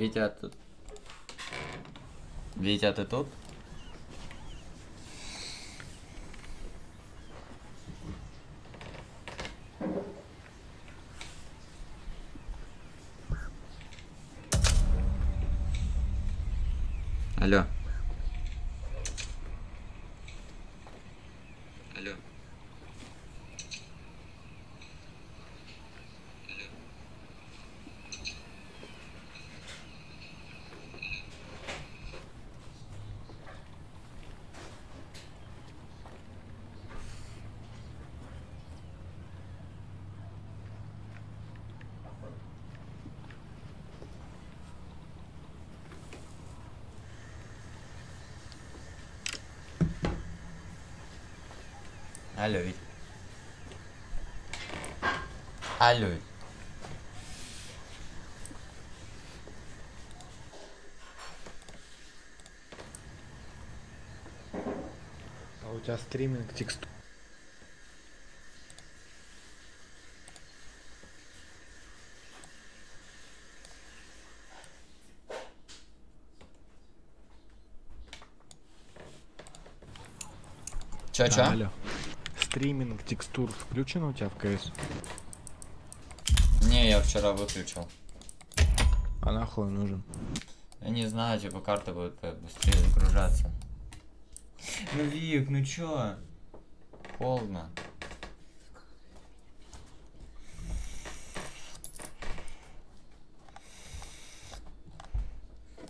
Витя тут. Витя, ты тут? Алло. Алло. Алло, Вить. Алло. А у тебя стриминг текстур. Чё, чё? Алло. Стриминг текстур включен у тебя в КС? Я вчера выключил. А нахуй нужен? Я не знаю, типа карта будет э, быстрее загружаться. Ну Вик, ну чё? Холодно.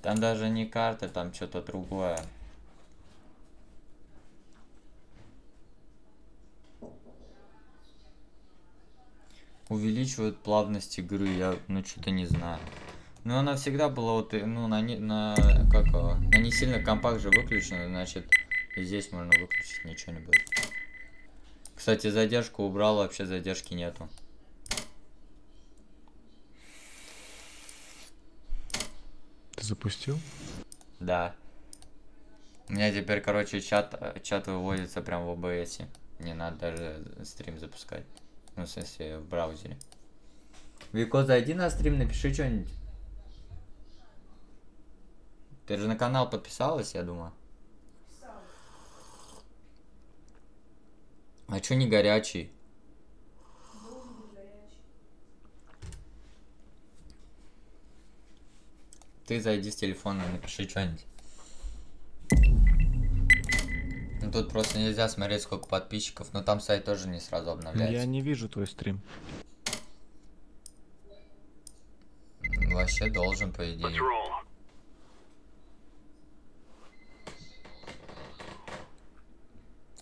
Там даже не карта, там что-то другое. Увеличивают плавность игры, я ну что-то не знаю. Ну она всегда была вот, э, ну на, не- на как на не сильно компах же выключена, значит и здесь можно выключить, ничего не будет. Кстати, задержку убрал, вообще задержки нету. Ты запустил? Да. У меня теперь, короче, чат, э, чат выводится прям в OBS. Не надо даже стрим запускать. Ну, в смысле, в браузере. Вико, зайди на стрим, напиши что-нибудь. Ты же на канал подписалась, я думаю. А чё не горячий? Ты зайди с телефона, напиши что-нибудь. Ну тут просто нельзя смотреть сколько подписчиков, но там сайт тоже не сразу обновляется. Я не вижу твой стрим. Вообще должен, по идее.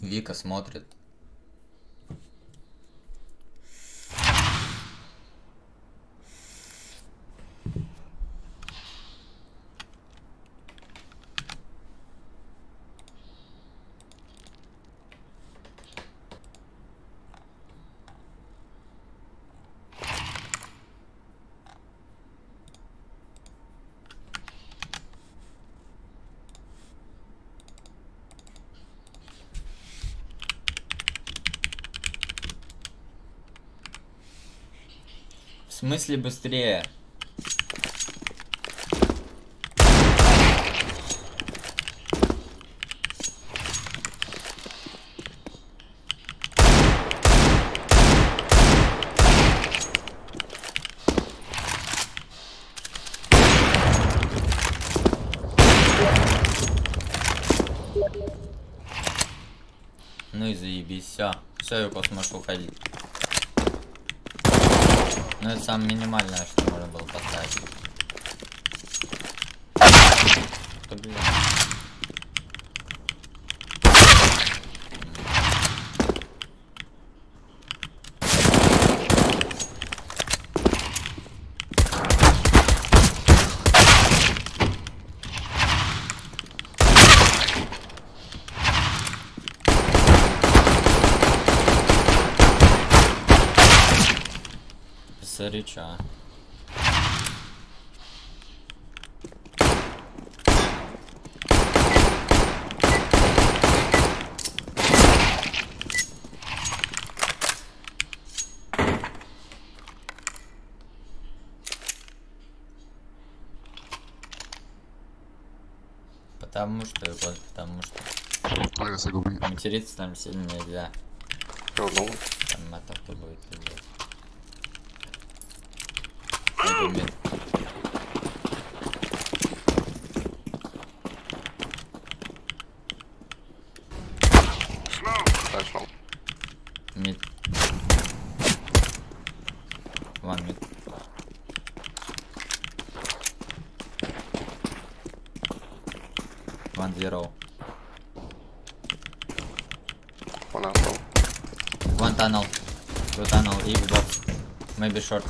Вика смотрит. В смысле быстрее? Ну и заебись, все. Все, Юкос, можешь уходить. Ну это самое минимальное, что можно было поставить. Сорича. Потому что, вот, потому что материться там сильно нельзя. Low. Там матов-то будет пиздец. Move! One tunnel. Two tunnel, if box. Maybe short.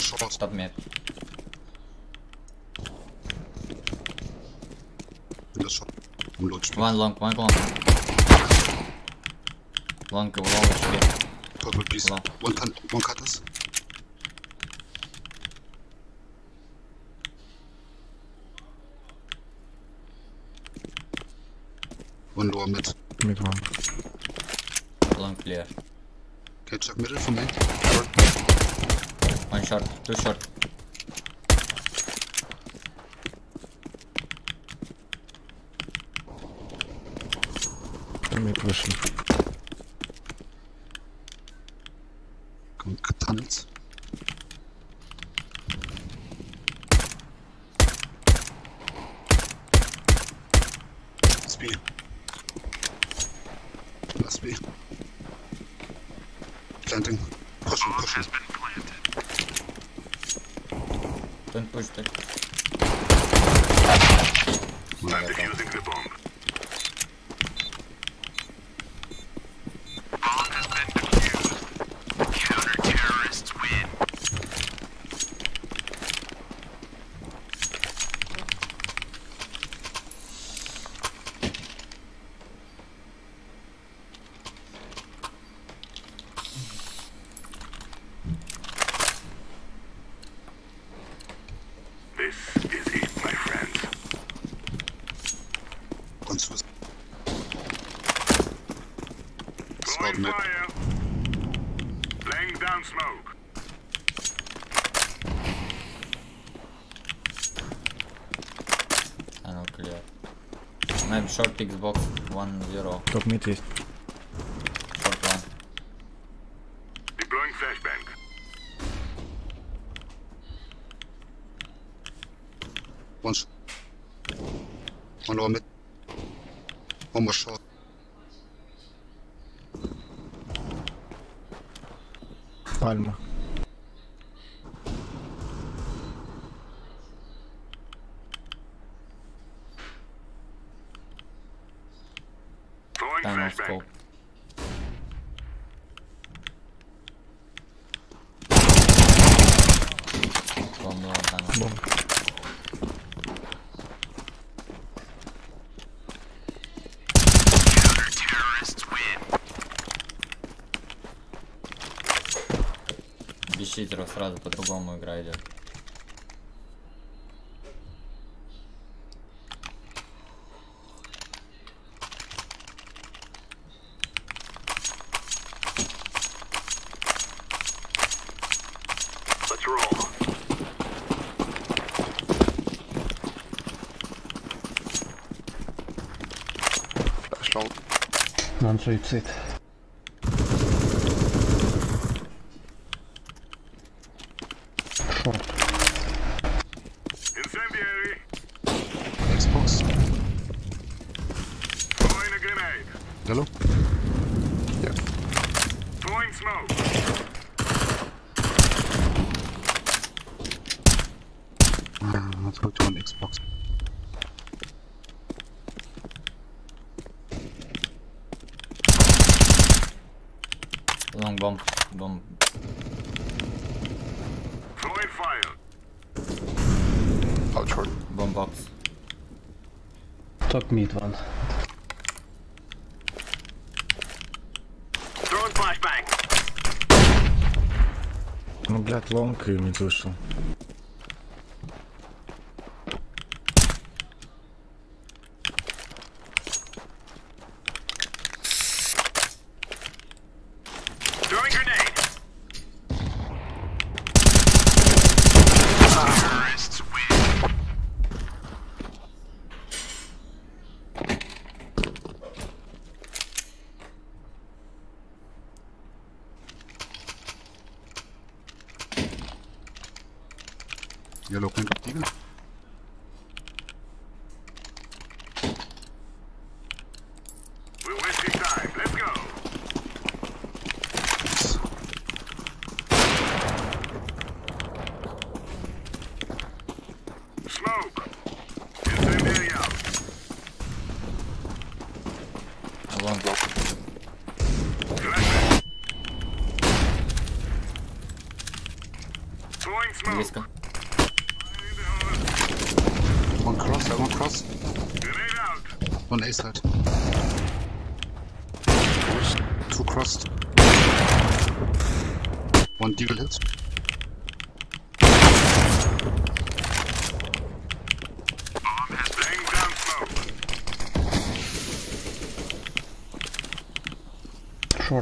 Stop Map. One long, one long. Long, go long, shit. Purple piece. Long. One, cut, one cutters. One lower mid. Mid one. Long clear. Okay, check middle for me. One shot, two shot. Mitwischen. Kommt getanzt. Lass B. Lass B. Planting. Pushen, pushen. push back. I'm defusing the bomb. short Xbox, one zero. Топ мид есть. Без читеров сразу по-другому игра идет. Let's roll. Flash Oh. Incendiary. Exposed. Throwing a grenade. Hello? Yeah. Throwing smoke. Top mid one. Throwing flashbang. Ну, блядь, лонг и мид вышел.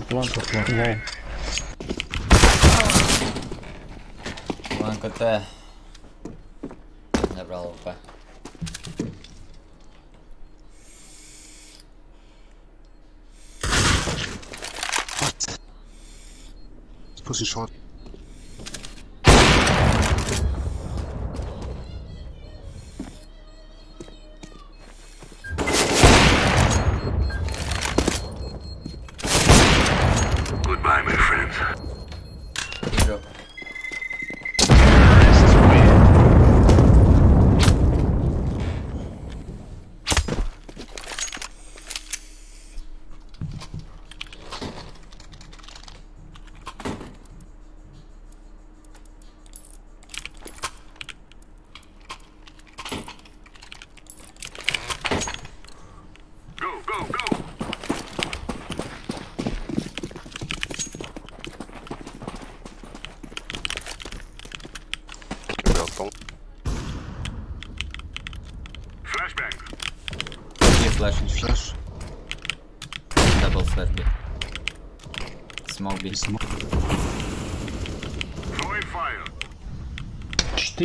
планка, планка. Вау. Планка Т. Набрал ВП. Pussy shot.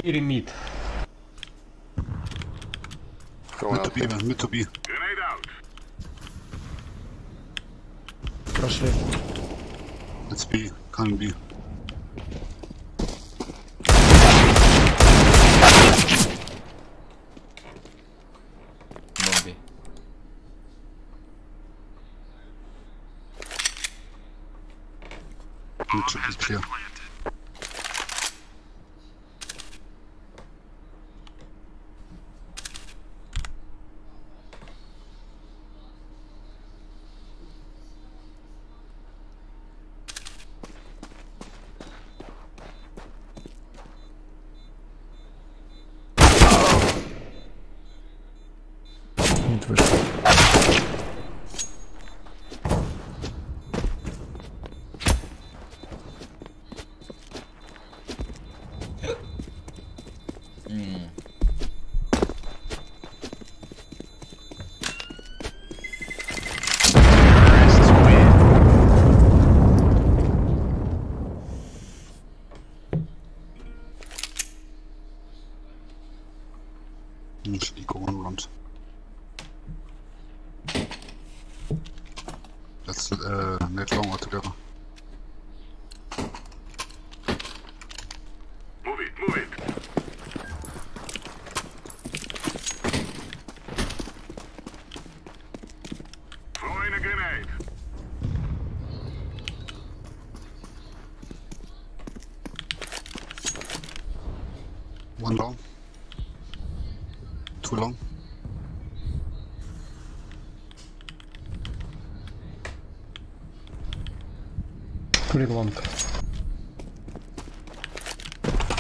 Иремит. That's uh, not long altogether.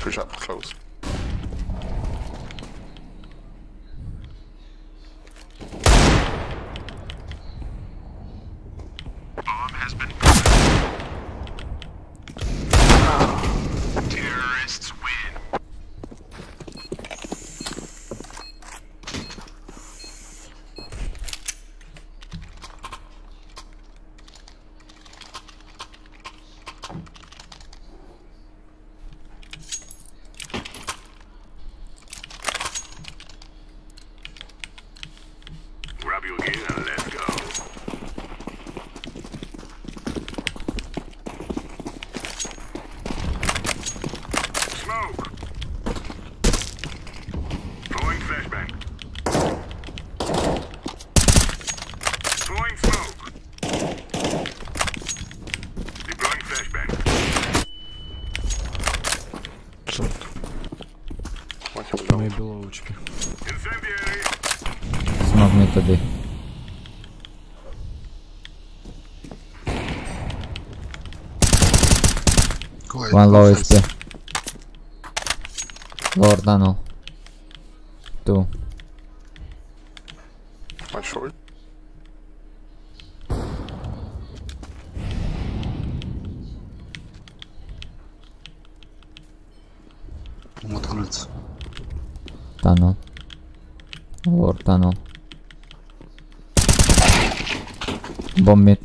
Push up close. all'ovest. Lordano. Tu. Ma sciogli. Откроется. Тано. Лорд Тано. Бомбит.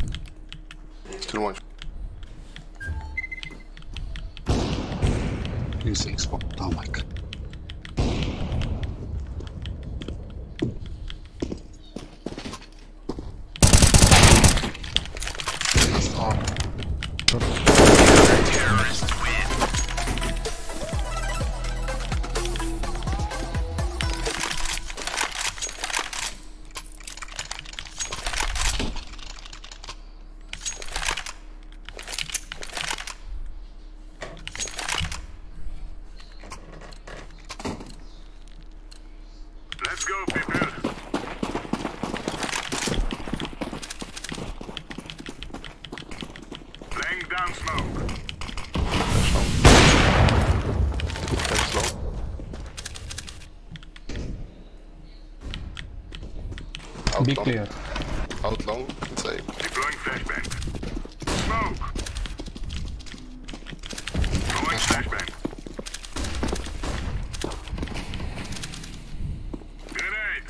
Be long. clear. Out long, inside. Deploying flashbang. Smoke! Throwing flashbang. Grenade!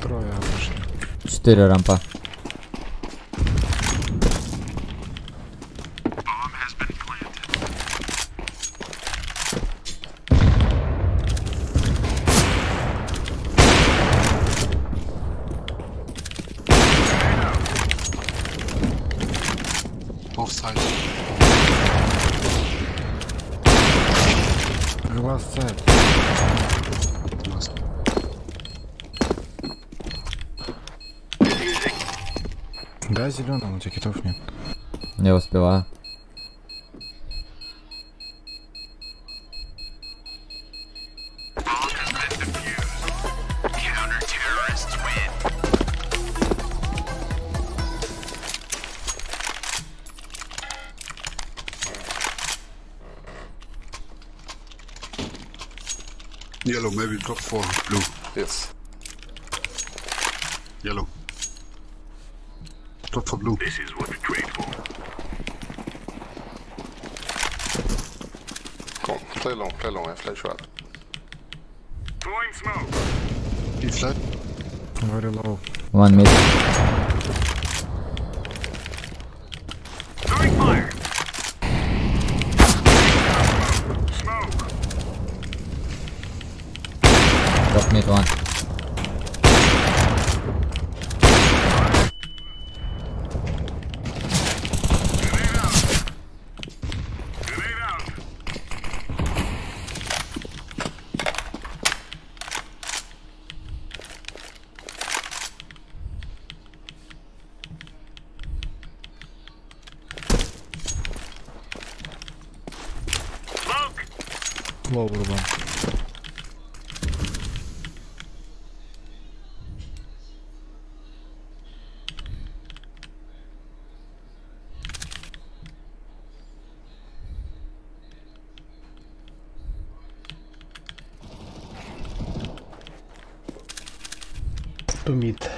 Трое обошли. Четыре рампа. got four. Go on. мид.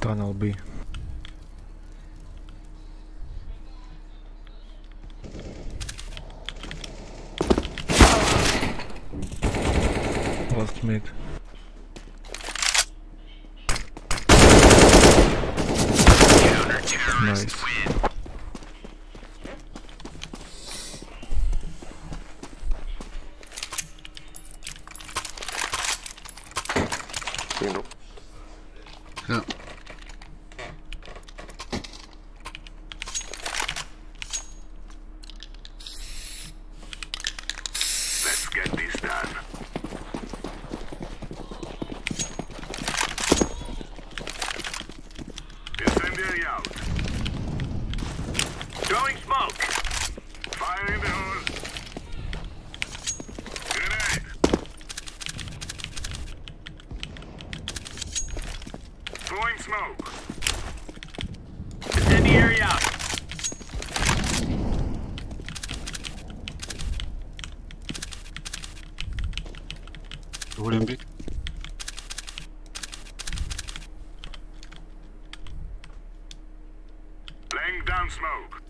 Tunnel B. smoke.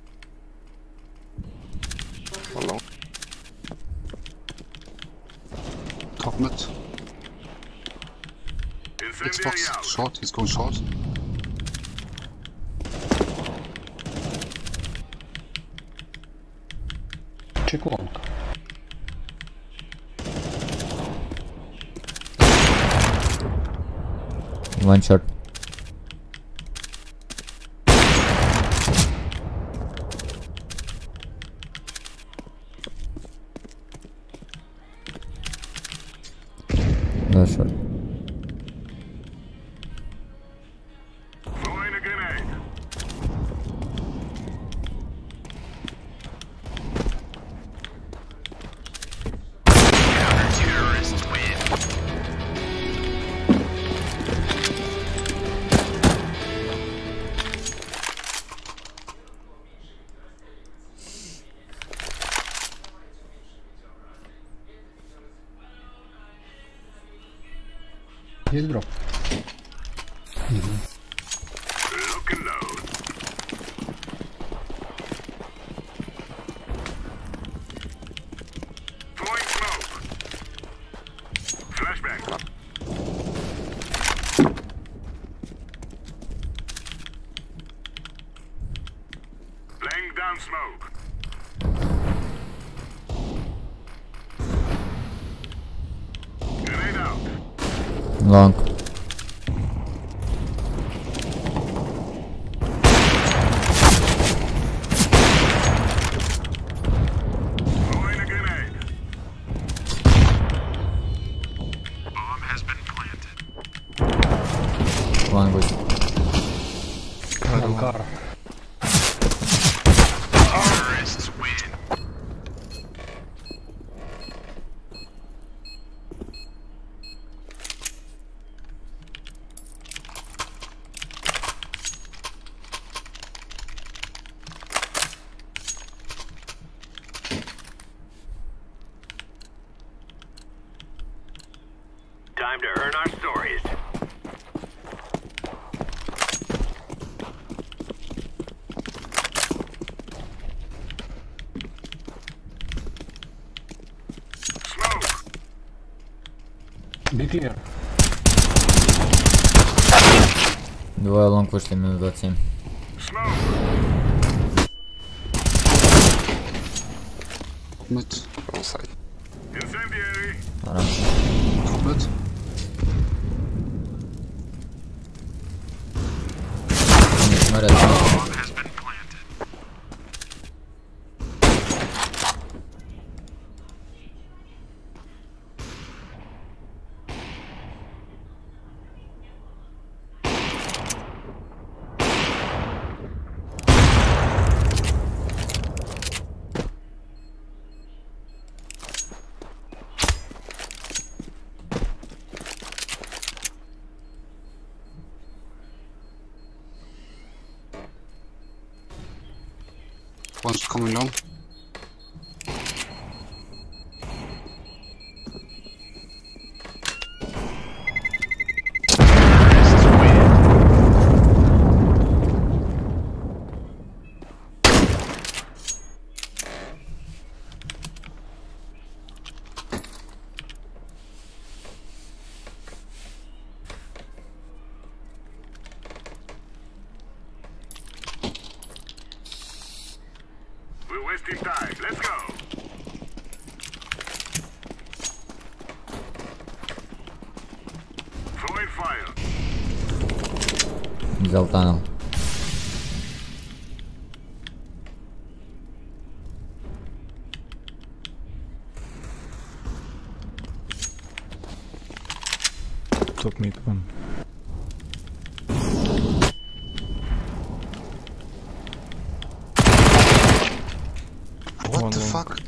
Alone. Covenant. Xbox short, he's going short. Check one. One shot. Be clear. Два лонг вышли минус 27. Smoke.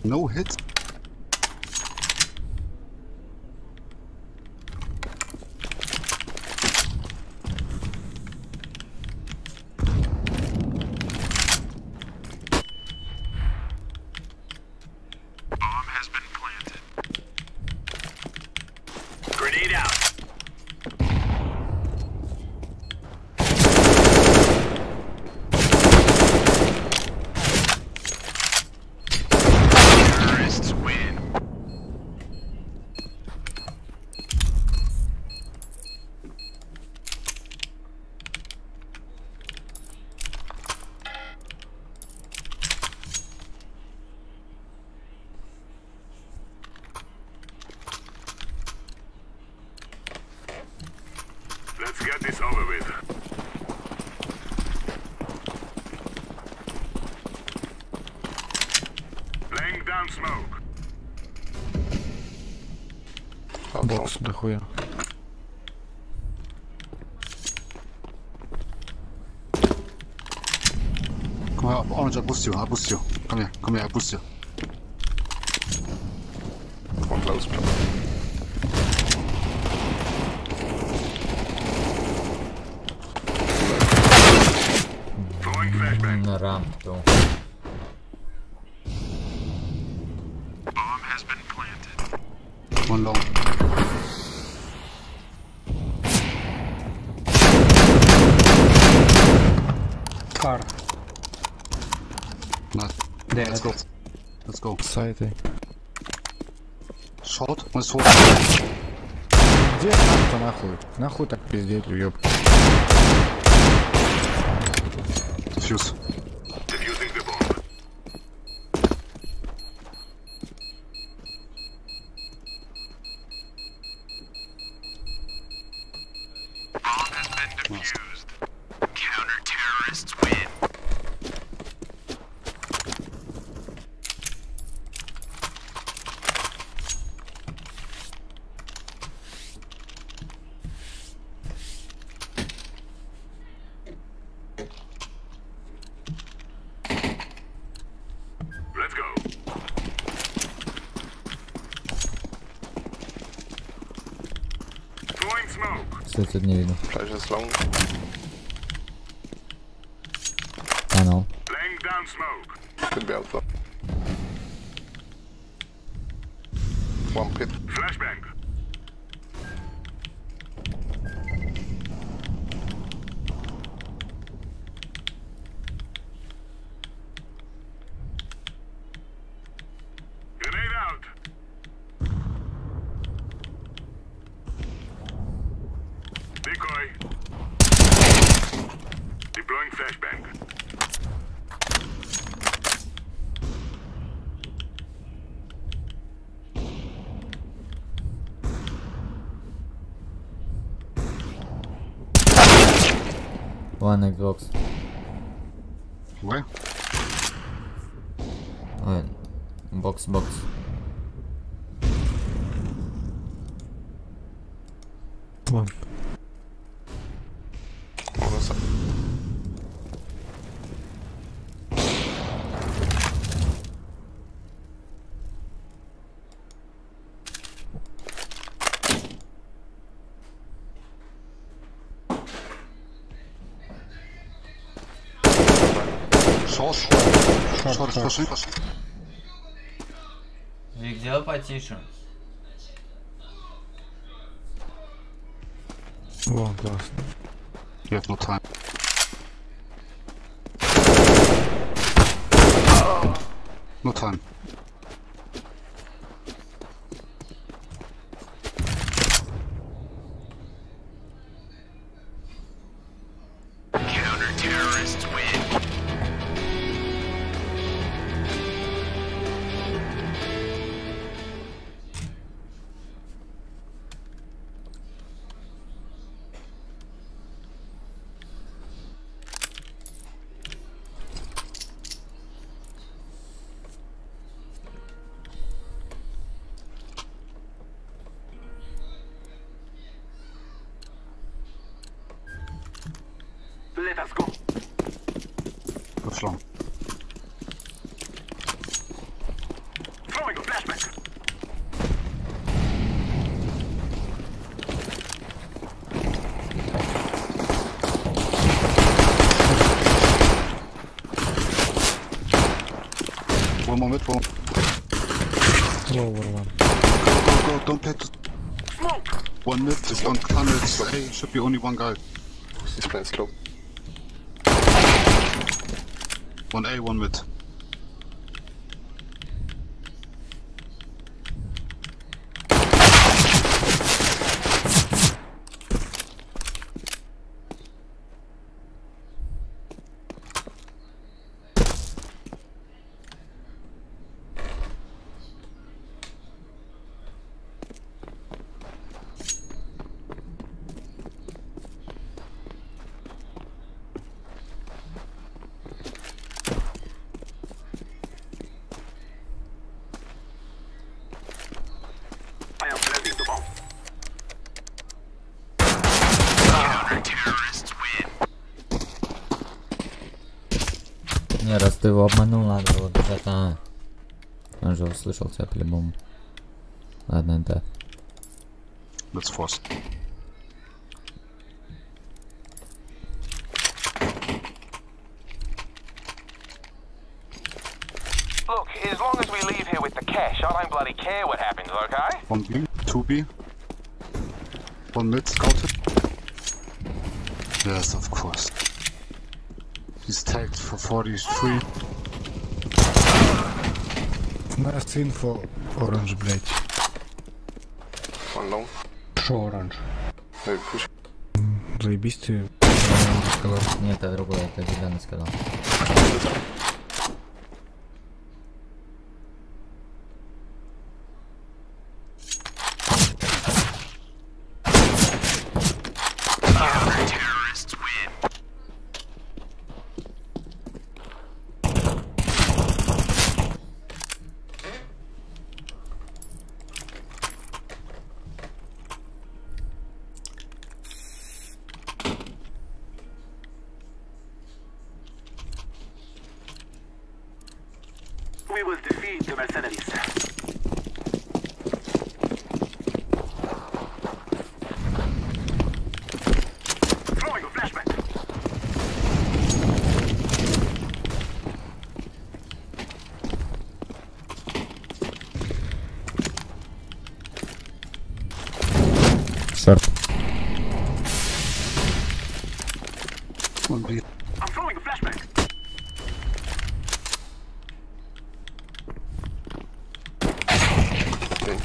No hits. Бокс дохуя. Come here, Orange, I'll boost you, I'll boost you. Сайты. Short. One short. Где карта нахуй? Нахуй так пиздеть, уёб. Defuse. planted, nie. Pleasure long. I know. Laying down smoke. Could be. One pit. One Xbox. Where? One. Box, box. Short, short, short. Вик, сделай потише. Вон, классно. You have no time. No Is on planet A. Should be only one guy. He's playing slow. One A, one mid. Ты его обманул, надо было бежать. А, он же услышал тебя по-любому. Ладно, да. Let's force. Look, as long as we leave here with the cash, I don't bloody care what happens, okay? One B, two B. One mid scouted. Yes, of course. He's for 43. Nice info, orange, блядь. One long. Шо оранж? Maybe push. Заебись ты. Нет, это другое, это зеленый сказал. Шорт. One B. I'm throwing a flashback. Okay.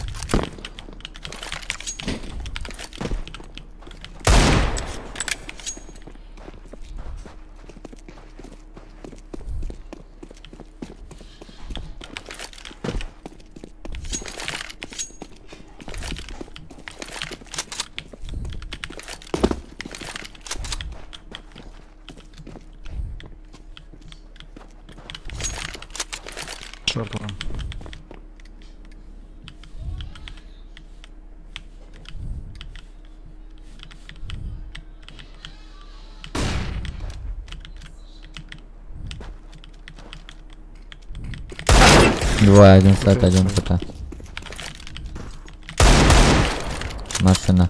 Шорт one. Двое, один сет, один ФТ. Машина.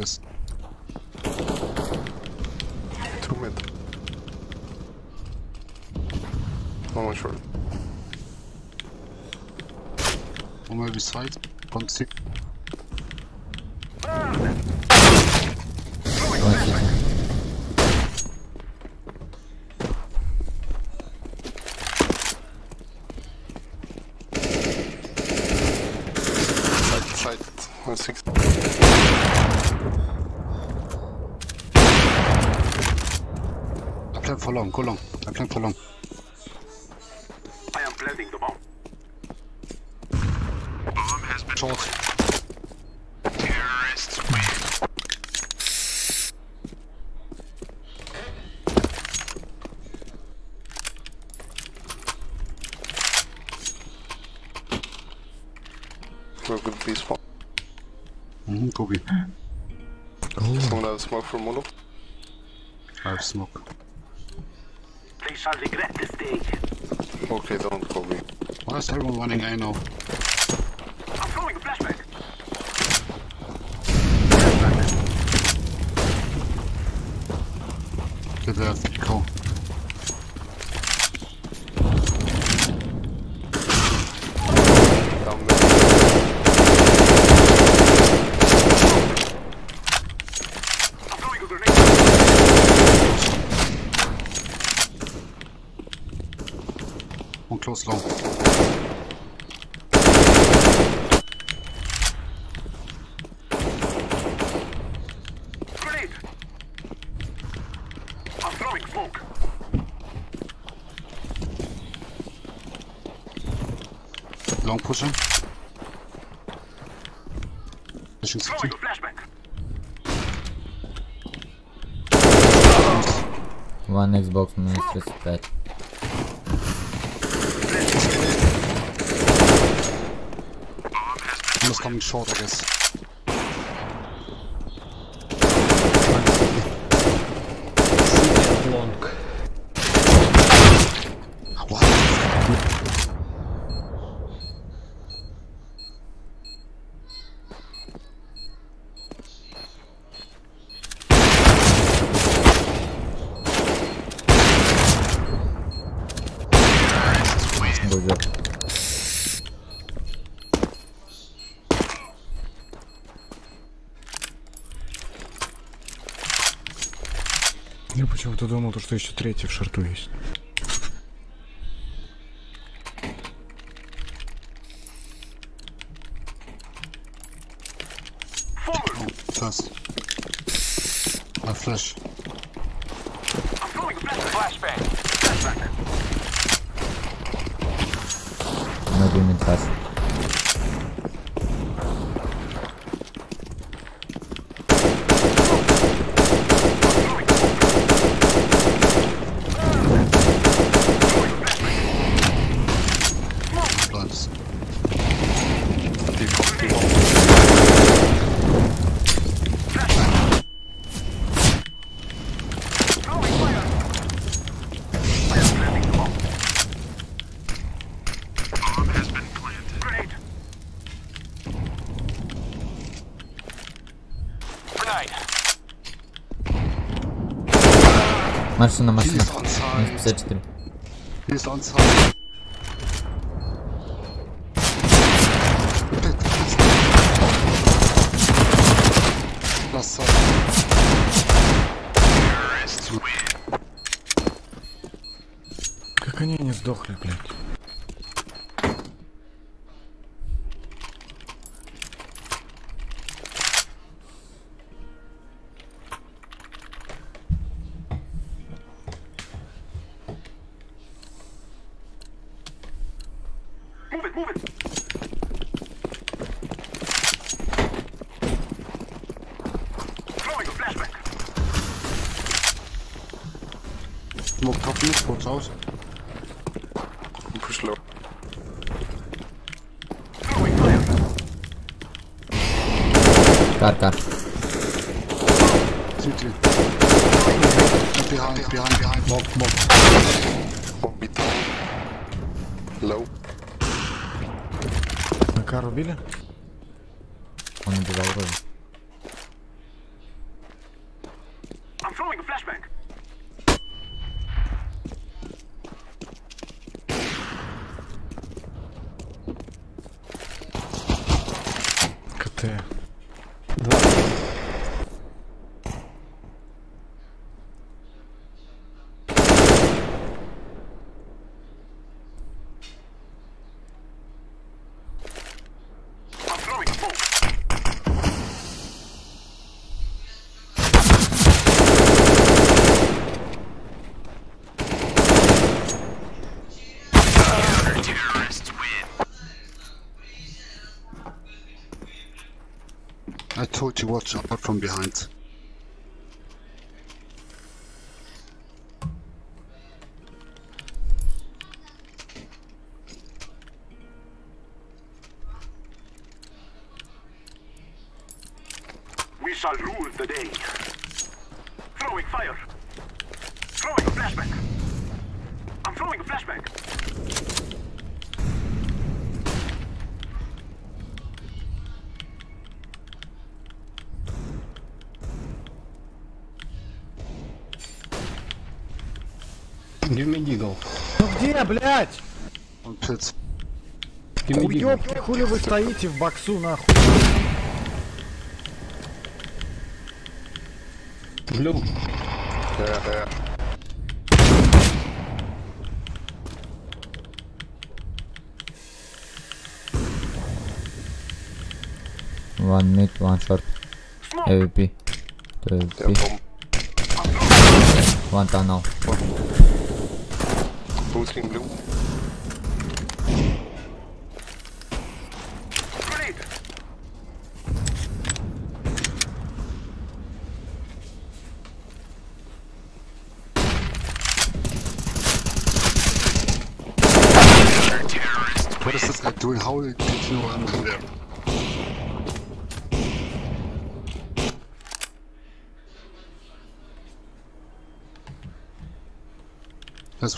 focus. Two mid. One more short. One more beside. Can't. Colon, Colon, Abstand Colon. everyone running I know. I'm throwing a flashbang. flashbang. Good uh, there, cool. close long. Long pushing. Pushing city. One Xbox Mistress pet. Almost coming short, I guess. Бузер. Я почему-то думал, то, что еще третий в шарту есть. Forward. First. I Машина, машина. He's on side. Минус 54. arka. Two. Behind, behind, behind. Mob, mob. Mob beat down. Low. Макар убили? Он убивал вроде. I'm throwing a flashbang. to watch apart from behind. Ну где, блядь? Me deagle. Уёбки, хули вы стоите в боксу, нахуй? Yeah. One mid, one Yeah, AWP. bomb. One tunnel. Fools in blue. What hau this? Like doing?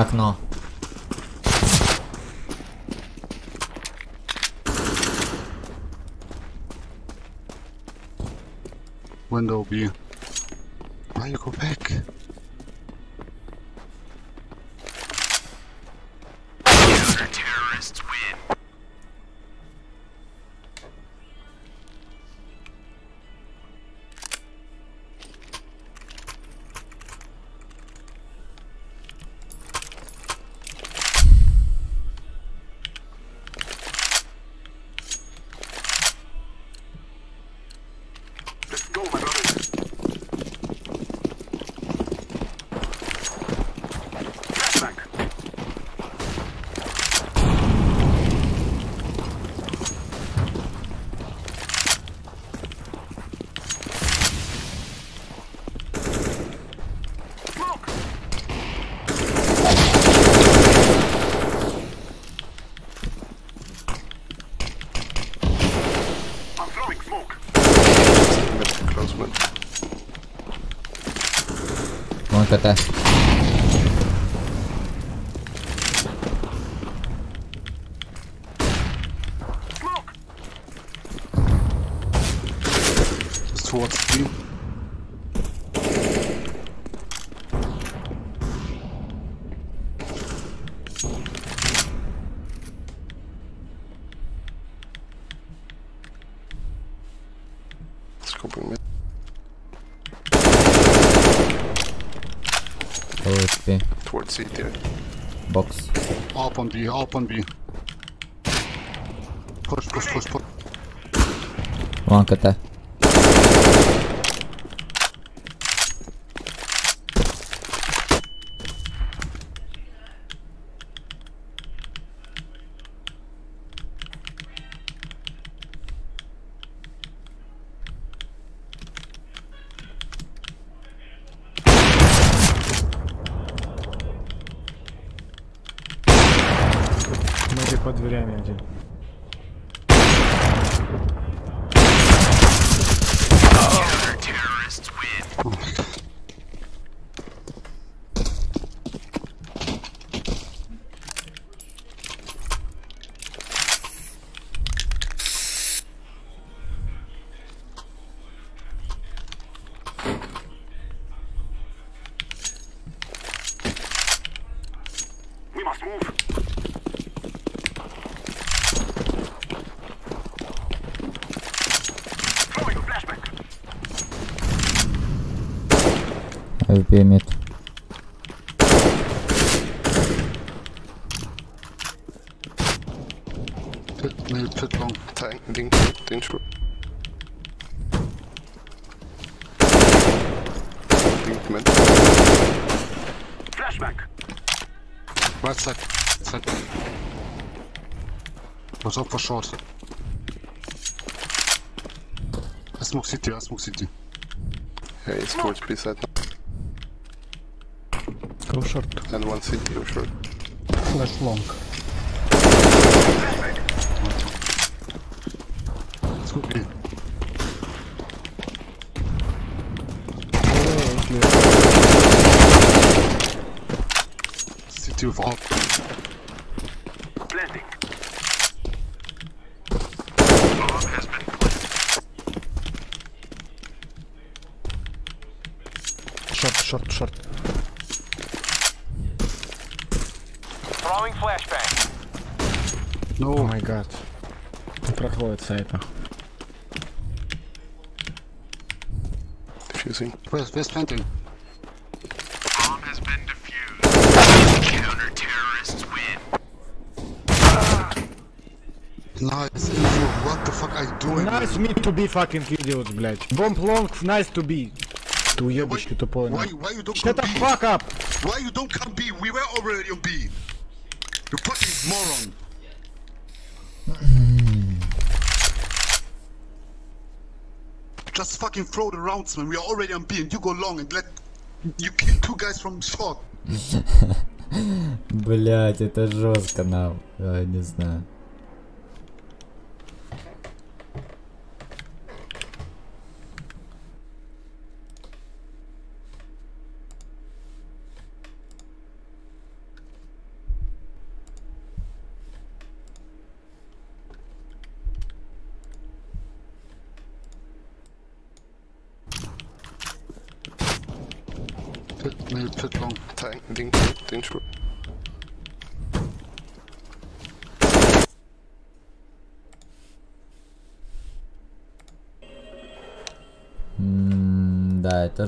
Окно. Window B. atrás. help on B. Push, push, push, push. One cut. 3. Go short. And one CT, go short. Flash long. Let's go in. CT vault. О No, май гад. Не проходит сайта. Diffusing. where's, where's planting? Nice, info. What the fuck are you doing? Nice me to be fucking idiots, блядь. Bomb long, nice to be. Ты уебище тупой. Why, нахуй. why you don't Shut the come B? fuck up! Why you don't come B? We were already on B. You fucking moron. Just fucking throw the rounds, man. We are already on B, and you go long and let you kill two guys from short. Блять, это жестко нам. Я не знаю.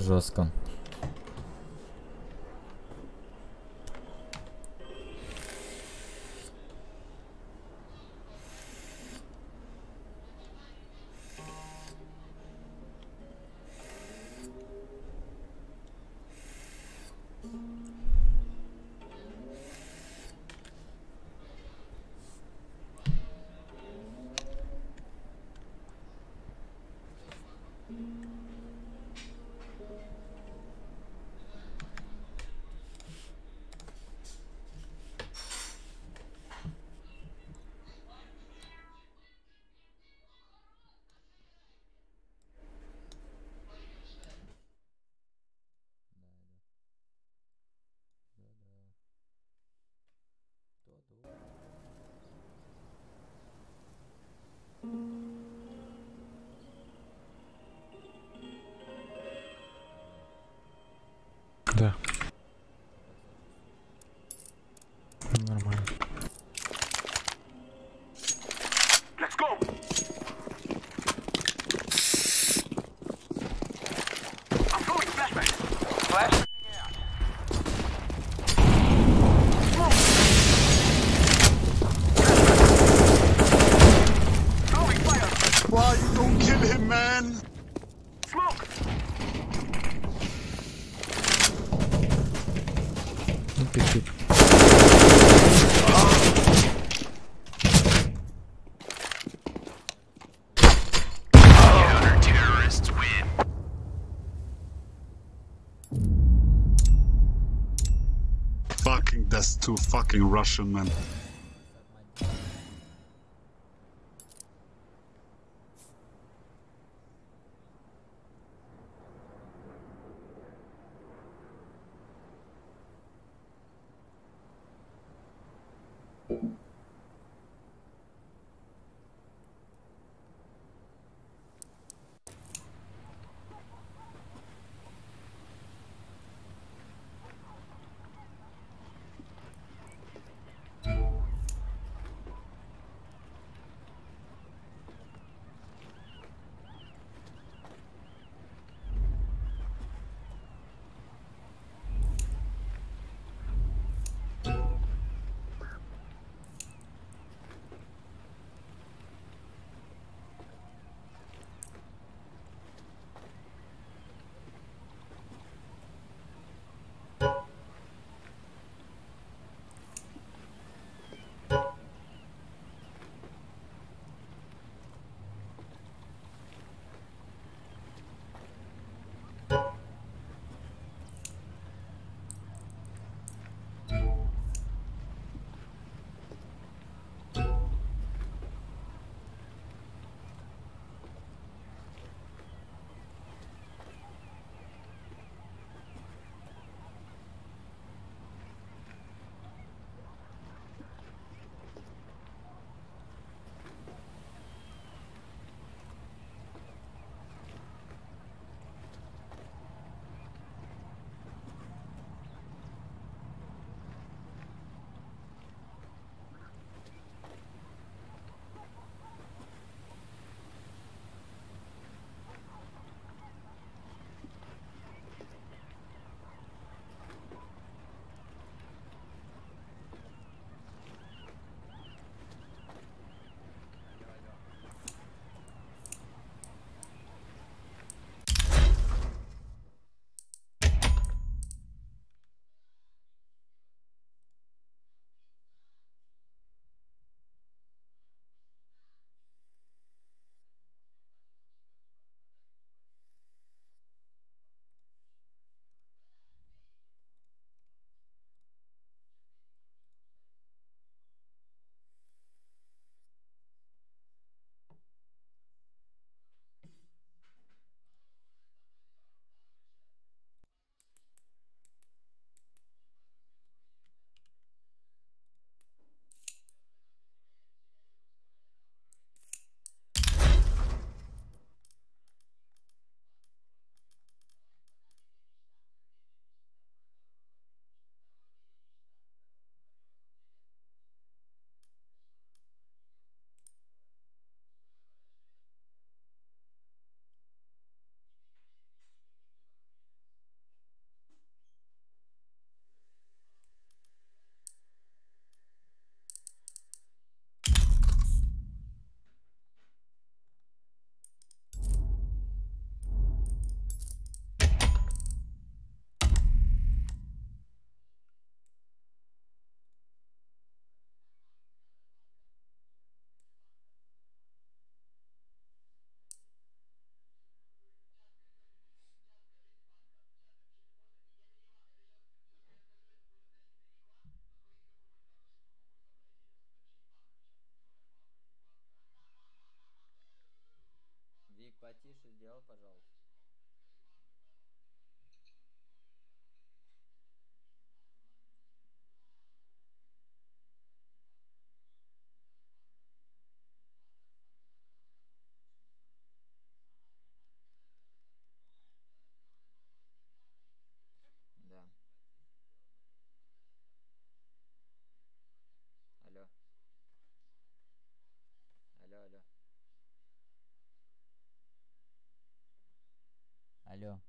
жестко. Alter. Fucking Russian, man. Aló.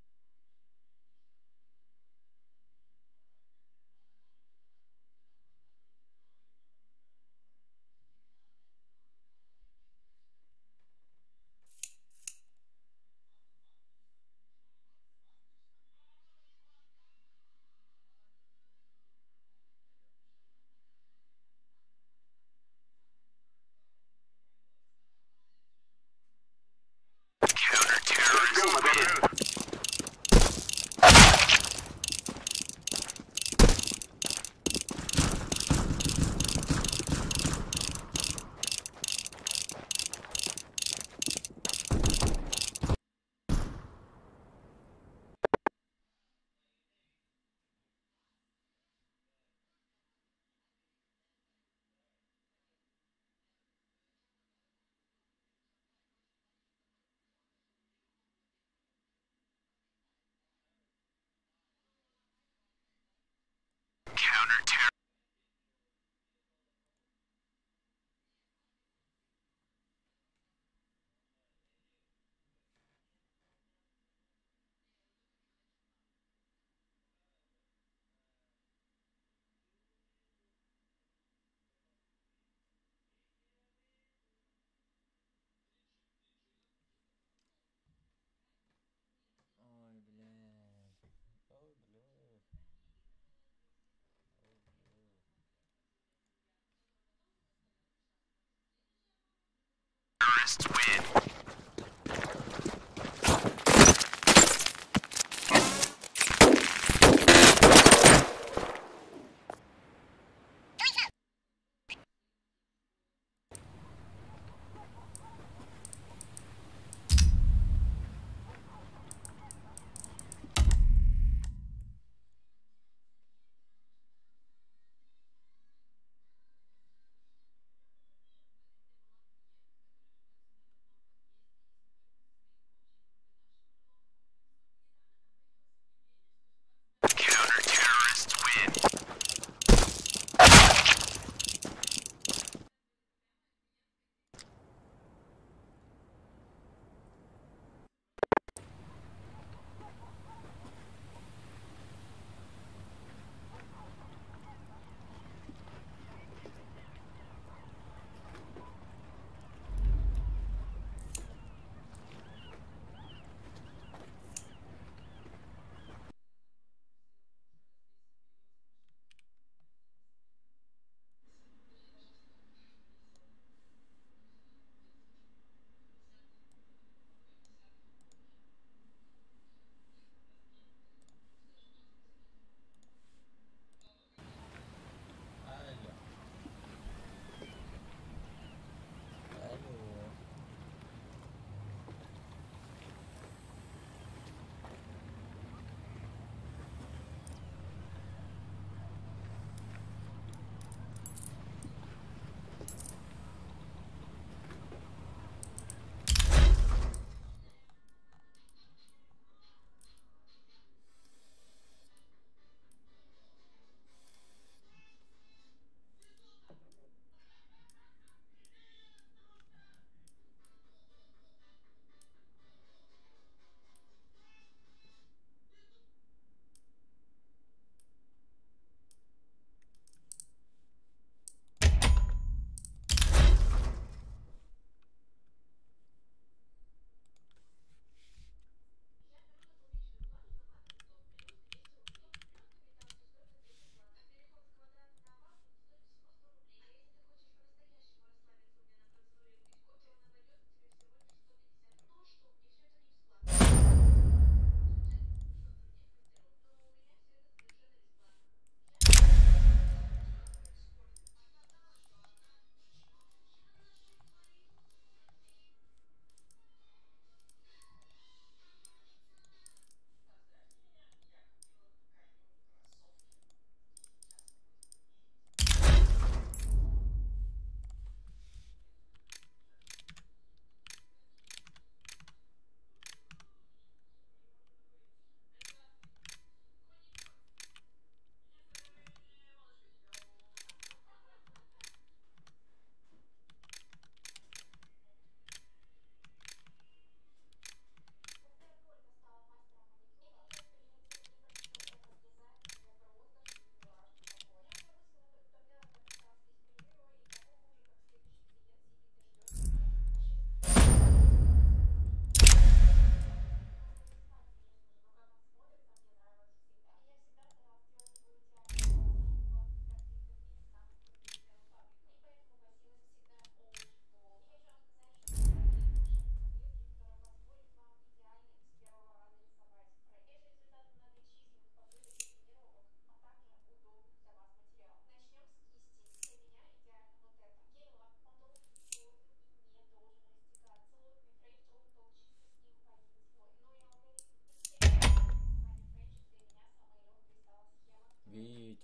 the terror. Terrorists win.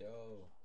Yo.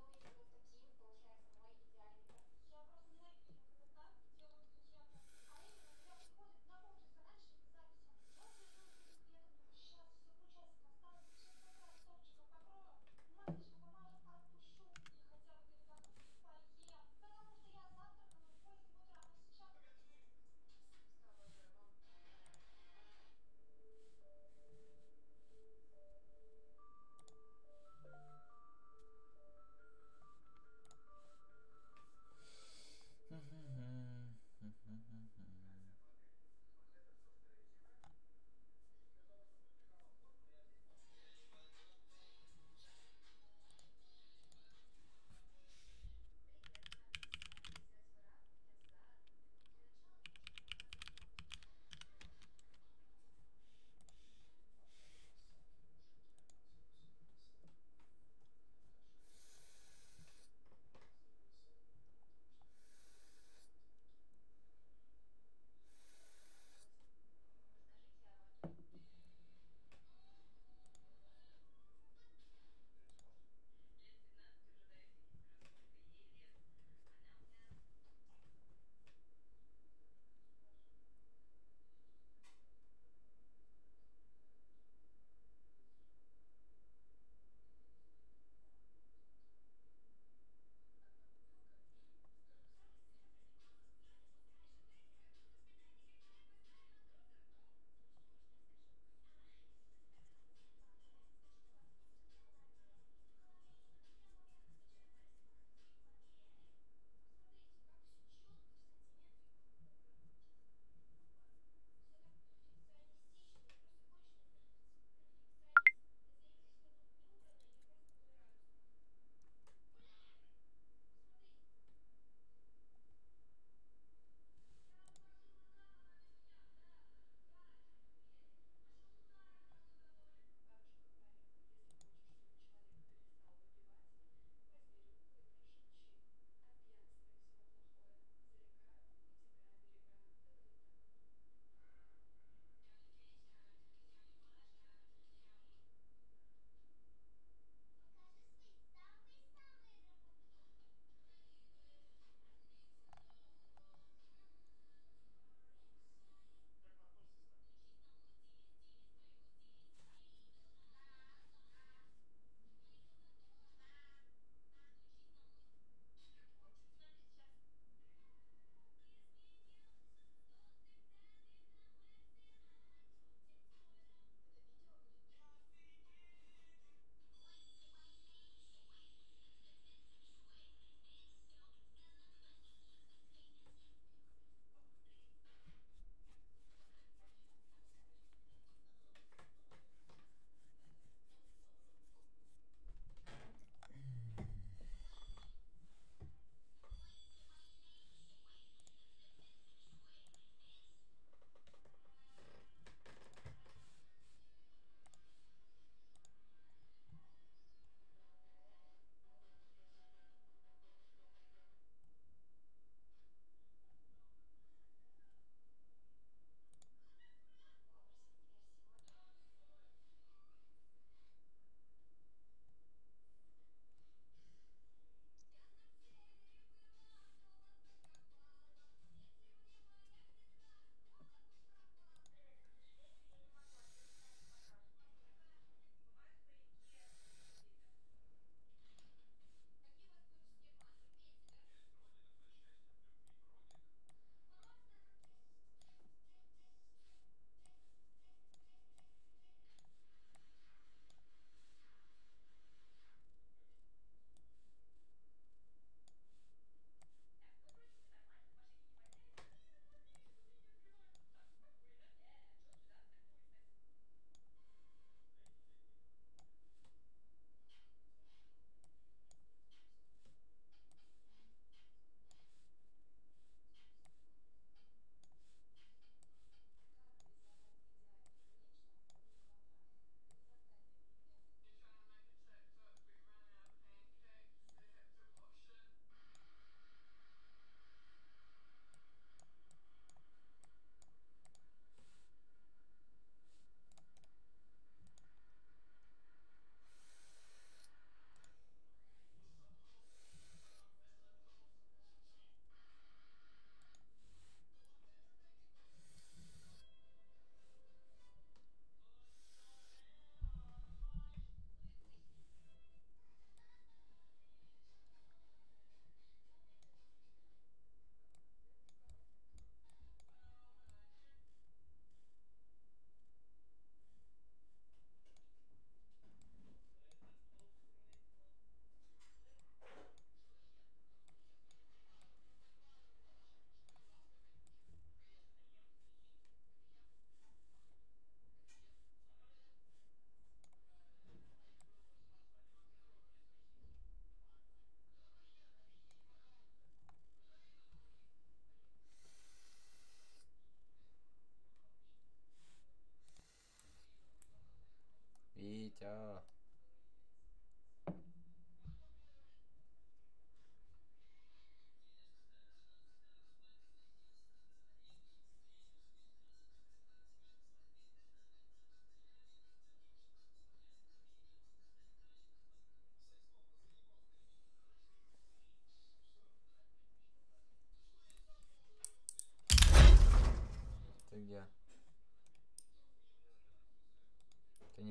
Ciao.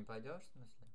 Пойдешь, в смысле?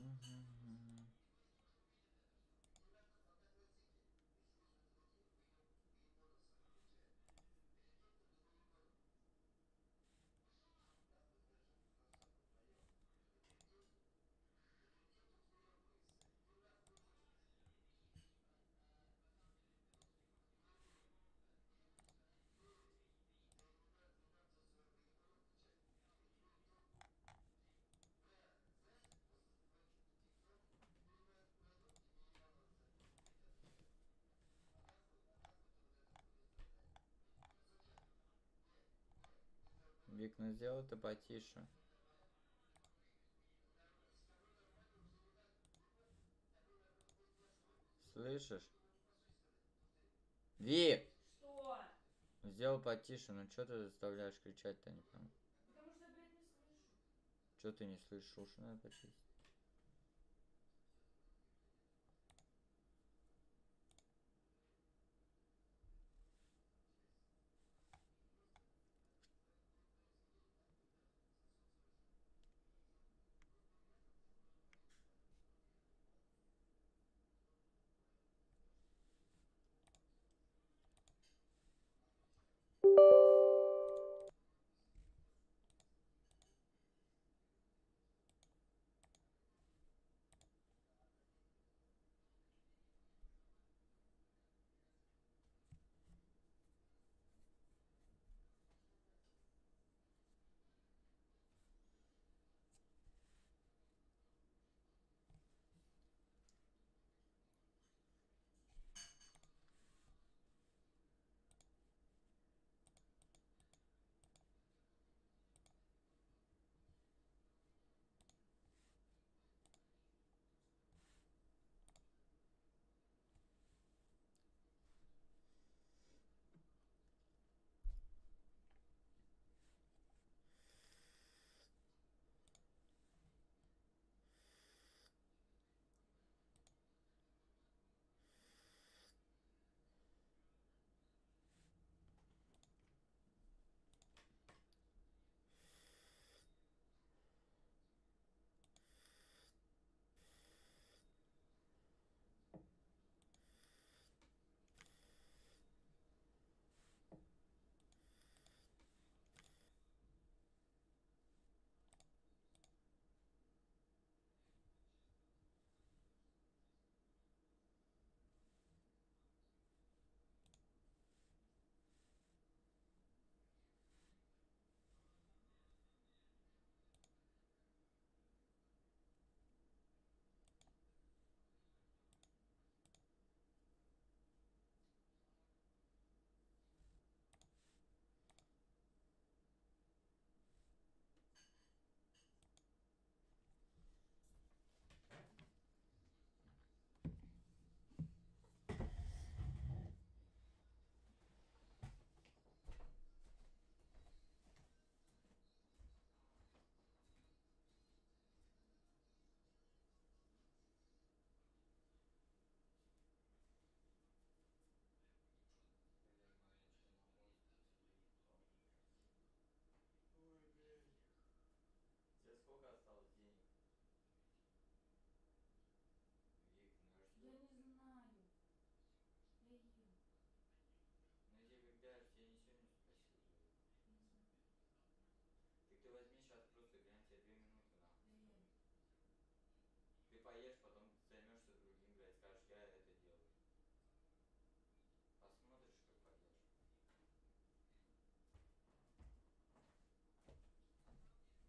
Mm-hmm. Вик, ну сделай ты потише. Слышишь? Вик! Что? Сделай потише, ну что ты заставляешь кричать-то, не пойму. Потому что, блядь, не слышу. Что ты не слышишь? Уши надо почистить.